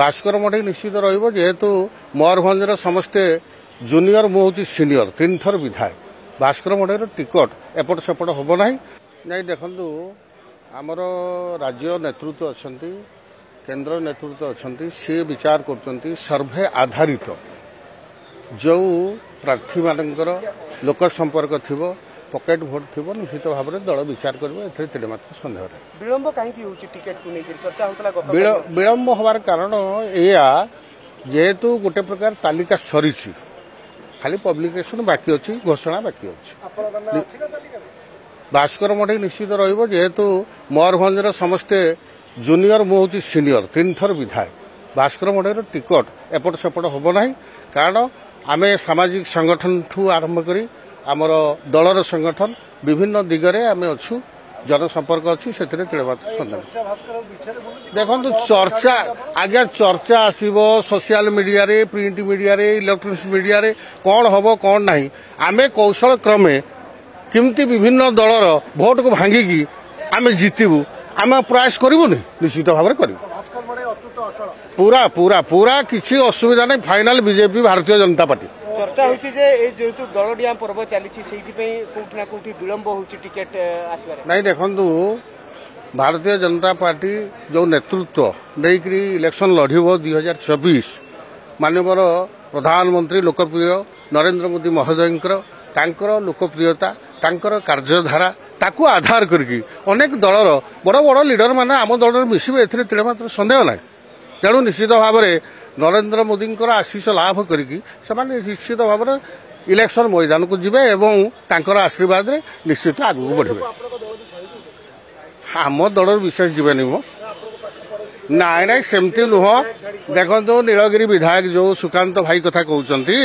ভাস্কর মঠে নিশ্চিত রহব যেহেতু ময়ূরভঞ্জের সমস্তে জুনিয়র মু হচ্ছে সিনিয়র তিন থর বিধায়ক ভাস্কর মঠের টিকট এপট সেপট হব না যাই দেখুন আমার রাজ্য নেতৃত্ব অনেক কেন্দ্র নেতৃত্ব অনেক সি বিচার করছেন সর্ভে আধারিত যে প্রার্থী মানকর লোক সম্পর্ক থাকবে পকেট ভোট থিব নিশ্চিত ভাবে দল বিচার করবে এতে তিলমাত্র সন্দেহ নাই বিলম্ব কাহিকি হচ্ছে টিকেট বিলম্ব হবার কারণ এয়া যেহেতু গোটে প্রকার তালিকা সরিছি খালি পব্লিকেশন বাকি অছি ঘোষণা বাকি অছি ভাস্কর মঠেই নিশ্চিত রহব যেহেতু ময়ূরভঞ্জের সমস্তে জুনিয়র মু হচ্ছে সিনিয়র তিনথর বিধায়ক ভাস্কর মঠের টিকট এপট সেপট হব না কারণ আমি সামাজিক সংগঠন ঠু আরম্ভ করে ଆମର ଦଳର ସଂଗଠନ ବିଭିନ୍ନ ଦିଗରେ ଆମେ ଅଛୁ ଜନସମ୍ପର୍କ ଅଛି ସେଥିରେ ତିଳେମାତ୍ର ସନ୍ଧାନ ଦେଖନ୍ତୁ ଚର୍ଚ୍ଚା ଆଜ୍ଞା ଚର୍ଚ୍ଚା ଆସିବ ସୋସିଆଲ ମିଡ଼ିଆରେ ପ୍ରିଣ୍ଟ ମିଡ଼ିଆରେ ଇଲେକ୍ଟ୍ରୋନିକ୍ସ ମିଡ଼ିଆରେ କ'ଣ ହେବ କ'ଣ ନାହିଁ ଆମେ କୌଶଳ କ୍ରମେ କେମିତି ବିଭିନ୍ନ ଦଳର ଭୋଟକୁ ଭାଙ୍ଗିକି ଆମେ ଜିତିବୁ ଆମେ ପ୍ରୟାସ କରିବୁନି ନିଶ୍ଚିତ ଭାବରେ କରିବୁ ପୁରା ପୁରା ପୁରା କିଛି ଅସୁବିଧା ନାହିଁ ଫାଇନାଲ ବିଜେପି ଭାରତୀୟ ଜନତା ପାର୍ଟି চর্চা হচ্ছে যে এই যেহেতু দলডিয়া পর্ব চালিছি সেইপাই কোটি না কোটি বিলম্ব হচ্ছে টিকেট আসবার নাই দেখন্তু ভারতীয় জনতা পার্টি যে নেতৃত্ব নেইকি ইলেকশন লড়ব দুই হাজার চবিশ মানবর প্রধানমন্ত্রী লোকপ্রিয় নরেন্দ্র মোদী মহোদয়ঙ্কর তাঙ্কর লোকপ্রিয়তা তাঙ্কর কার্যধারা তাকু আধার করি অনেক দলর বড় বড় লিডর মানে আম দলর মিশবে এতে তিলমাত্র সন্দেহ নাই তেণু নিশ্চিত ভাবে নরেନ୍ଦ୍র মোদীঙ্কর ଆଶିଷ ଲାଭ କରିକି ସେମାନେ ନିଶ୍ଚିତ ଭାବରେ ଇଲେକ୍ସନ ମଇଦାନକୁ ଯିବେ ଏବଂ ତାଙ୍କର ଆଶୀର୍ବାଦରେ ନିଶ୍ଚିତ ଆଗକୁ ବଢ଼ିବେ ଆମ ଦଳରୁ ବିଶେଷ ଯିବେନି ମ ନାଇଁ ନାଇଁ ସେମିତି ନୁହଁ ଦେଖନ୍ତୁ ନୀଳଗିରି ବିଧାୟକ ଯେଉଁ ସୁକାନ୍ତ ଭାଇ କଥା କହୁଛନ୍ତି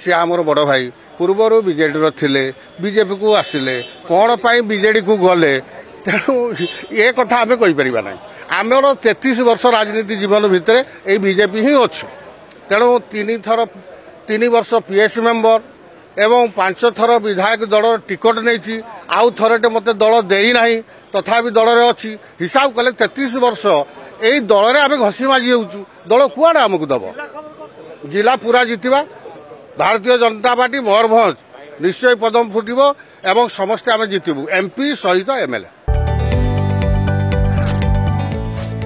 ସିଏ ଆମର ବଡ଼ ଭାଇ ପୂର୍ବରୁ ବିଜେଡ଼ିର ଥିଲେ ବିଜେପିକୁ ଆସିଲେ କ'ଣ ପାଇଁ ବିଜେଡ଼ିକୁ ଗଲେ ତେଣୁ ଏ କଥା ଆମେ କହିପାରିବା ନାହିଁ ଆମର ତେତିଶ ବର୍ଷ ରାଜନୀତି ଜୀବନ ଭିତରେ ଏଇ ବିଜେପି ହିଁ ଅଛୁ ତେଣୁ ତିନି ଥର ତିନି ବର୍ଷ ପିଏସ୍ ମେମ୍ବର ଏବଂ ପାଞ୍ଚ ଥର ବିଧାୟକ ଦଳର ଟିକଟ ନେଇଛି ଆଉ ଥରଟେ ମୋତେ ଦଳ ଦେଇନାହିଁ ତଥାପି ଦଳରେ ଅଛି ହିସାବ କଲେ ତେତିଶ ବର୍ଷ ଏଇ ଦଳରେ ଆମେ ଘଷି ମାଜି ହେଉଛୁ ଦଳ କୁଆଡ଼େ ଆମକୁ ଦେବ ଜିଲ୍ଲା ପୁରା ଜିତିବା ଭାରତୀୟ ଜନତା ପାର୍ଟି ମୟୂରଭଞ୍ଜ ନିଶ୍ଚୟ ପଦମ ଫୁଟିବ ଏବଂ ସମସ୍ତେ ଆମେ ଜିତିବୁ ଏମ୍ପି ସହିତ ଏମ୍ଏଲ୍ଏ